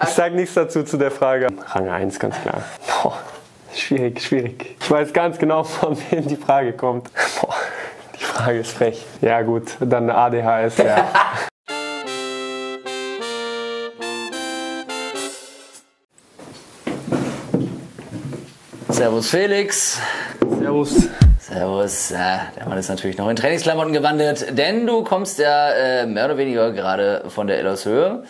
Ich sage nichts dazu zu der Frage. Rang 1, ganz klar. Boah, schwierig, schwierig. Ich weiß ganz genau, von wem die Frage kommt. Boah, die Frage ist frech. Ja gut, dann ADHS, ja. Servus Felix. Servus. Servus. Ja, der Mann ist natürlich noch in Trainingsklamotten gewandelt, denn du kommst ja äh, mehr oder weniger gerade von der Ellers Höhe.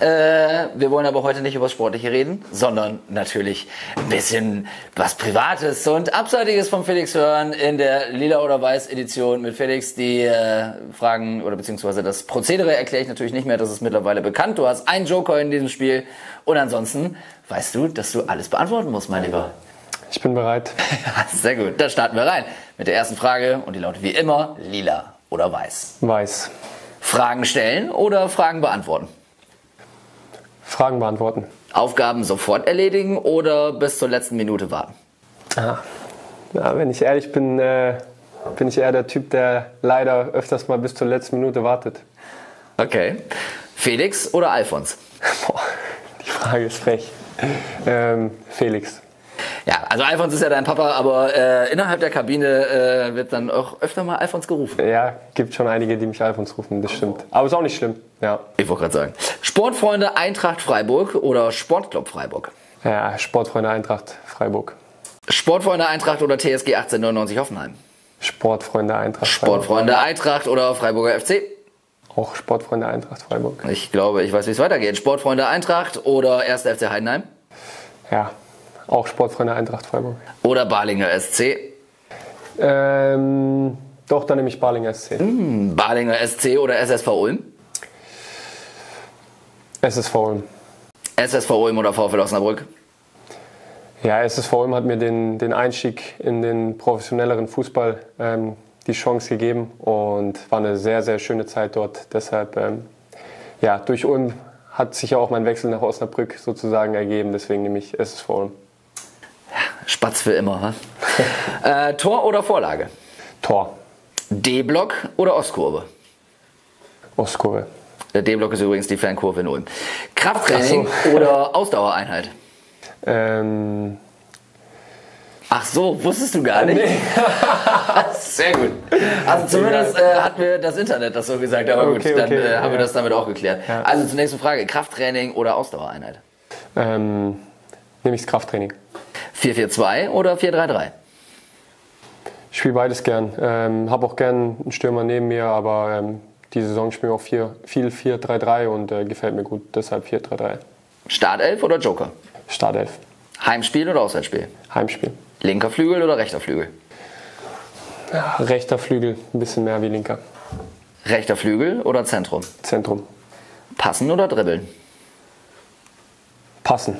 Äh, wir wollen aber heute nicht über Sportliche reden, sondern natürlich ein bisschen was Privates und Abseitiges vom Felix hören in der Lila oder Weiß Edition mit Felix. Die äh, Fragen oder beziehungsweise das Prozedere erkläre ich natürlich nicht mehr, das ist mittlerweile bekannt. Du hast einen Joker in diesem Spiel und ansonsten weißt du, dass du alles beantworten musst, mein Lieber. Ich bin bereit. Sehr gut, dann starten wir rein mit der ersten Frage und die lautet wie immer lila oder weiß. Weiß. Fragen stellen oder Fragen beantworten? Fragen beantworten. Aufgaben sofort erledigen oder bis zur letzten Minute warten? Ah. Ja, wenn ich ehrlich bin, äh, bin ich eher der Typ, der leider öfters mal bis zur letzten Minute wartet. Okay. Felix oder Alfons? Boah, die Frage ist frech. Ähm, Felix. Ja, also Alfons ist ja dein Papa, aber äh, innerhalb der Kabine äh, wird dann auch öfter mal Alfons gerufen. Ja, gibt schon einige, die mich Alfons rufen, das stimmt. Aber ist auch nicht schlimm, ja. Ich wollte gerade sagen. Sportfreunde Eintracht Freiburg oder Sportclub Freiburg? Ja, Sportfreunde Eintracht Freiburg. Sportfreunde Eintracht oder TSG 1899 Hoffenheim? Sportfreunde Eintracht Sportfreunde Eintracht oder Freiburger FC? Auch Sportfreunde Eintracht Freiburg. Ich glaube, ich weiß, wie es weitergeht. Sportfreunde Eintracht oder 1. FC Heidenheim? Ja, auch Sportfreunde Eintracht Freiburg. Oder Balinger SC? Ähm, doch, dann nehme ich Balinger SC. Hm, Balinger SC oder SSV Ulm? SSV Ulm. SSV Ulm oder VfL Osnabrück? Ja, SSV Ulm hat mir den, den Einstieg in den professionelleren Fußball ähm, die Chance gegeben und war eine sehr, sehr schöne Zeit dort. Deshalb, ähm, ja, durch Ulm hat sich ja auch mein Wechsel nach Osnabrück sozusagen ergeben. Deswegen nehme ich SSV Ulm. Spatz für immer. äh, Tor oder Vorlage? Tor. D-Block oder Ostkurve? Ostkurve. Der D-Block ist übrigens die Fankurve in Ulm. Krafttraining so. oder Ausdauereinheit? Ähm, Ach so, wusstest du gar nicht? Nee. Sehr gut. Also zumindest äh, hat mir das Internet das so gesagt, aber gut, dann okay, äh, haben ja. wir das damit auch geklärt. Ja. Also zur nächsten Frage, Krafttraining oder Ausdauereinheit? Ähm, nehme ich das Krafttraining. 4-4-2 oder 4-3-3? Ich spiele beides gern. Ähm, habe auch gern einen Stürmer neben mir, aber ähm, die Saison spiele ich auch viel, viel 4-3-3 und äh, gefällt mir gut, deshalb 4-3-3. Startelf oder Joker? Startelf. Heimspiel oder Auswärtsspiel? Heimspiel. Linker Flügel oder rechter Flügel? Ja, rechter Flügel, ein bisschen mehr wie linker. Rechter Flügel oder Zentrum? Zentrum. Passen oder dribbeln? Passen.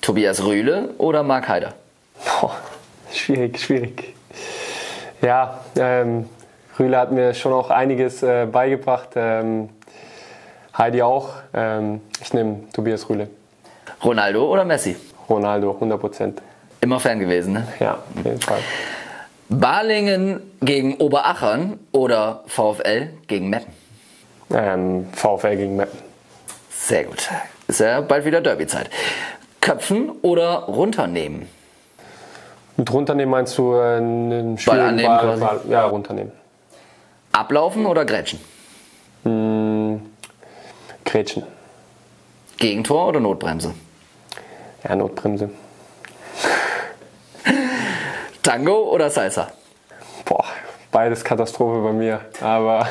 Tobias Rühle oder Marc Heider? Boah, schwierig, schwierig. Ja, ähm, Rühle hat mir schon auch einiges äh, beigebracht. Ähm, Heidi auch. Ähm, ich nehme Tobias Rühle. Ronaldo oder Messi? Ronaldo, 100 Prozent. Immer Fan gewesen, ne? Ja, auf jeden Fall. Balingen gegen Oberachern oder VfL gegen Meppen? Ähm, VfL gegen Meppen. Sehr gut. Ist ja bald wieder Derbyzeit. Köpfen oder runternehmen? Mit runternehmen meinst du äh, einen Ball annehmen Ball, quasi? Ball, ja, runternehmen. Ablaufen oder grätschen? Hm, grätschen. Gegentor oder Notbremse? Ja, Notbremse. Tango oder Salsa? Boah, beides Katastrophe bei mir. Aber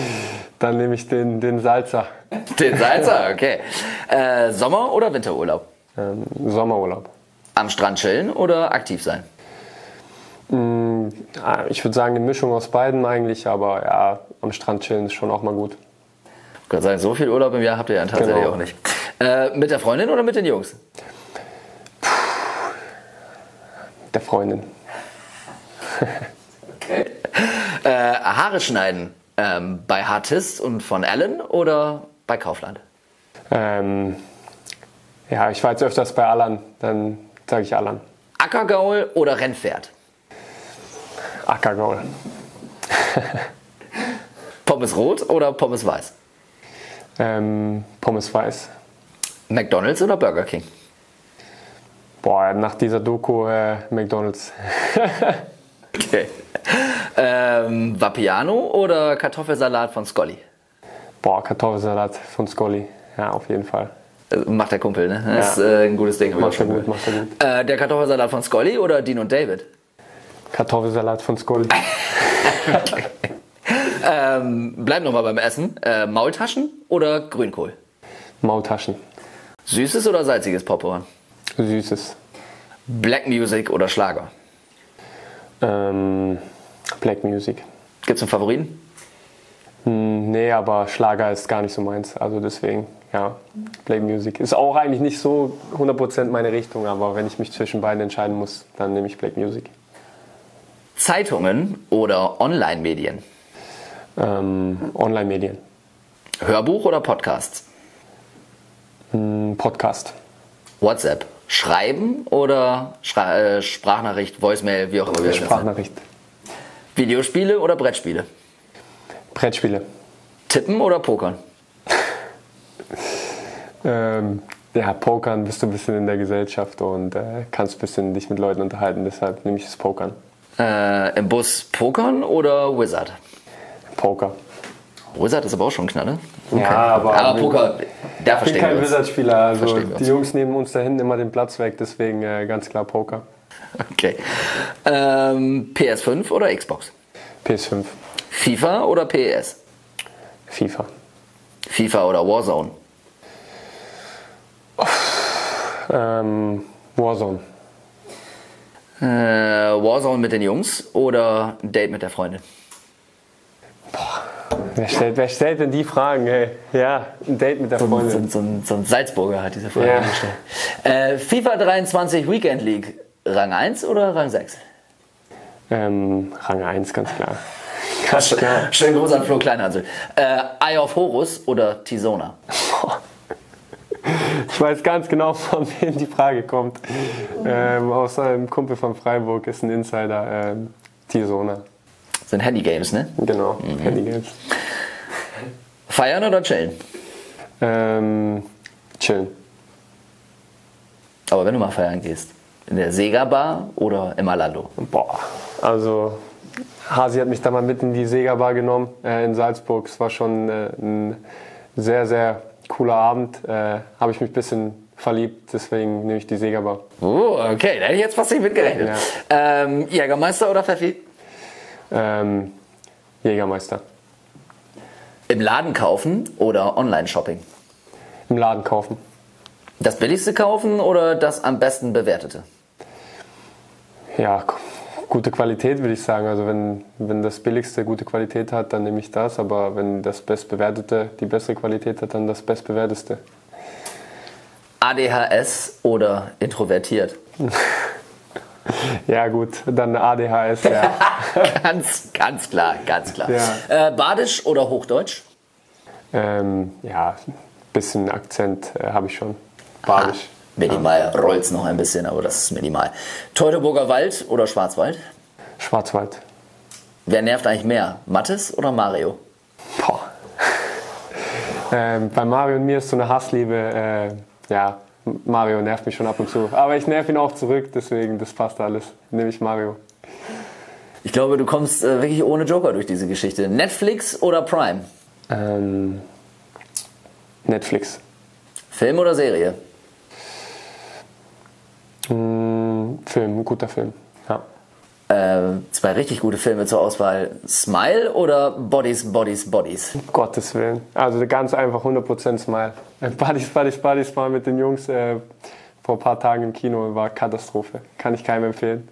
dann nehme ich den, den Salsa. Den Salsa, okay. Äh, Sommer- oder Winterurlaub? Ähm, Sommerurlaub. Am Strand chillen oder aktiv sein? Mm, ich würde sagen, eine Mischung aus beiden eigentlich, aber ja, am Strand chillen ist schon auch mal gut. Ich kann sagen, so viel Urlaub im Jahr habt ihr ja tatsächlich genau. auch nicht. Äh, mit der Freundin oder mit den Jungs? Puh, der Freundin. okay. Äh, Haare schneiden ähm, bei Hartist und von Allen oder bei Kaufland? Ähm, ja, ich war jetzt öfters bei Alan, dann sage ich Alan. Ackergaul oder Rennpferd? Ackergaul. Pommes rot oder Pommes weiß? Ähm, Pommes weiß. McDonalds oder Burger King? Boah, nach dieser Doku äh, McDonalds. Okay. Ähm, Vapiano oder Kartoffelsalat von Scully? Boah, Kartoffelsalat von Scully. Ja, auf jeden Fall. Äh, Macht der Kumpel, ne? Das ist äh, ein gutes Ding. Macht er gut, macht er gut. Äh, der Kartoffelsalat von Scully oder Dean und David? Kartoffelsalat von Scully. Ähm, bleib nochmal beim Essen. Äh, Maultaschen oder Grünkohl? Maultaschen. Süßes oder salziges Popcorn? Süßes. Black Music oder Schlager? Ähm, Black Music. Gibt's einen Favoriten? Nee, aber Schlager ist gar nicht so meins. Also deswegen, ja, Black Music. Ist auch eigentlich nicht so 100% meine Richtung, aber wenn ich mich zwischen beiden entscheiden muss, dann nehme ich Black Music. Zeitungen oder Online-Medien? Ähm, Online-Medien. Hörbuch oder Podcasts? Hm, Podcast. WhatsApp? Schreiben oder Schra äh, Sprachnachricht, Voicemail, wie auch immer wir? Sprachnachricht. Videospiele oder Brettspiele? Brettspiele. Tippen oder Pokern? Ähm, ja, Pokern bist du ein bisschen in der Gesellschaft und äh, kannst ein bisschen dich mit Leuten unterhalten, deshalb nehme ich das Pokern. Äh, Im Bus Pokern oder Wizard? Poker. Wizard ist aber auch schon ein Knaller. Ja, aber, Aber Poker, da ich bin verstehen kein wir uns. Wizard-Spieler, also Verstehen wir die. Jungs nehmen uns da hinten immer den Platz weg, deswegen äh, ganz klar Poker. Okay. Ähm, PS5 oder Xbox? PS5, FIFA oder PES? FIFA. FIFA oder Warzone? Ähm, Warzone. Äh, Warzone mit den Jungs oder ein Date mit der Freundin? Wer stellt, wer stellt denn die Fragen, ey? Ja, ein Date mit der So, Freundin. so, so, so ein Salzburger hat diese Frage Ja. gestellt. Äh, FIFA 23 Weekend League, Rang 1 oder Rang 6? Ähm, Rang 1, ganz klar. Ganz klar. Schönen Gruß an Flo Kleinhansel. Äh, Eye of Horus oder Tisona? Ich weiß ganz genau, von wem die Frage kommt. Ähm, aus einem Kumpel von Freiburg ist ein Insider, ähm, Tisona. Sind Handygames, ne? Genau, Mhm. Handy Games. Feiern oder chillen? Ähm, chillen. Aber wenn du mal feiern gehst, in der Sega Bar oder im Alando? Boah, also Hasi hat mich da mal mit in die Sega-Bar genommen äh, in Salzburg. Es war schon äh, ein sehr, sehr cooler Abend. Äh, Habe ich mich ein bisschen verliebt, deswegen nehme ich die Sega-Bar. Oh, okay, da hätte ich jetzt fast nicht mitgerechnet. Ja. Ähm, Jägermeister oder Pfeffi? Ähm, Jägermeister. Im Laden kaufen oder Online-Shopping? Im Laden kaufen. Das billigste kaufen oder das am besten bewertete? Ja, gute Qualität würde ich sagen. Also wenn, wenn das billigste gute Qualität hat, dann nehme ich das. Aber wenn das bestbewertete die bessere Qualität hat, dann das bestbewerteste. ADHS oder introvertiert? Ja gut, dann ADHS, ja. ganz, ganz klar, ganz klar. Ja. Äh, Badisch oder Hochdeutsch? ähm, ja, bisschen Akzent äh, habe ich schon. Badisch. Minimal rollt's noch ein bisschen, aber das ist minimal. Teutoburger Wald oder Schwarzwald? Schwarzwald. Wer nervt eigentlich mehr? Mattes oder Mario? Boah. ähm, bei Mario und mir ist so eine Hassliebe. Äh, ja, Mario nervt mich schon ab und zu. Aber ich nerv ihn auch zurück, deswegen, das passt alles. Nehme ich Mario. Ich glaube, du kommst äh, wirklich ohne Joker durch diese Geschichte. Netflix oder Prime? Ähm, Netflix. Film oder Serie? Mm, Film, ein guter Film. Ja. Äh, zwei richtig gute Filme zur Auswahl. Smile oder Bodies, Bodies, Bodies? Um Gottes Willen. Also ganz einfach 100% Smile. Äh, Buddies, Buddies, Buddies war mit den Jungs äh, vor ein paar Tagen im Kino, war Katastrophe. Kann ich keinem empfehlen.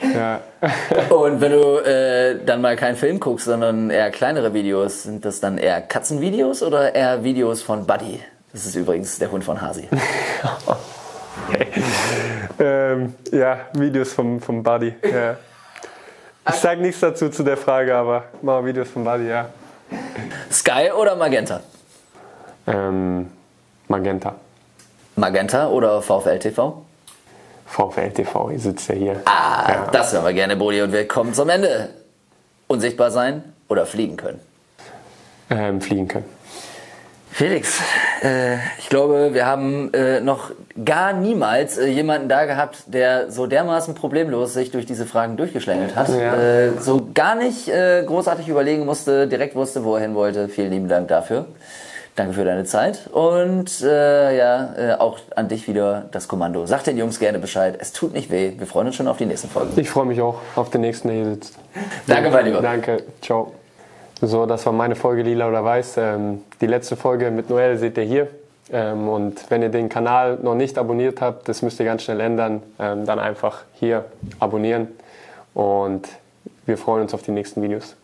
Ja. Und wenn du äh, dann mal keinen Film guckst, sondern eher kleinere Videos, sind das dann eher Katzenvideos oder eher Videos von Buddy? Das ist übrigens der Hund von Hasi. ähm, ja, Videos vom, vom Buddy. Ja. Ich sag nichts dazu zu der Frage, aber mal Videos vom Buddy, ja. Sky oder Magenta? Ähm, Magenta. Magenta oder VfL TV? VfL TV, ihr sitzt ja hier. Ah, Ja. das hören wir gerne, Bodi. Und wir kommen zum Ende. Unsichtbar sein oder fliegen können? Ähm, fliegen können. Felix, äh, ich glaube, wir haben äh, noch gar niemals äh, jemanden da gehabt, der so dermaßen problemlos sich durch diese Fragen durchgeschlängelt hat. Ja. Äh, so gar nicht äh, großartig überlegen musste, direkt wusste, wo er hin wollte. Vielen lieben Dank dafür. Danke für deine Zeit und äh, ja, auch an dich wieder das Kommando. Sag den Jungs gerne Bescheid. Es tut nicht weh. Wir freuen uns schon auf die nächsten Folgen. Ich freue mich auch auf den nächsten, der hier sitzt. Danke, mein Lieber. Danke, ciao. So, das war meine Folge Lila oder Weiß. Ähm, die letzte Folge mit Noel seht ihr hier. Ähm, und wenn ihr den Kanal noch nicht abonniert habt, das müsst ihr ganz schnell ändern, ähm, dann einfach hier abonnieren. Und wir freuen uns auf die nächsten Videos.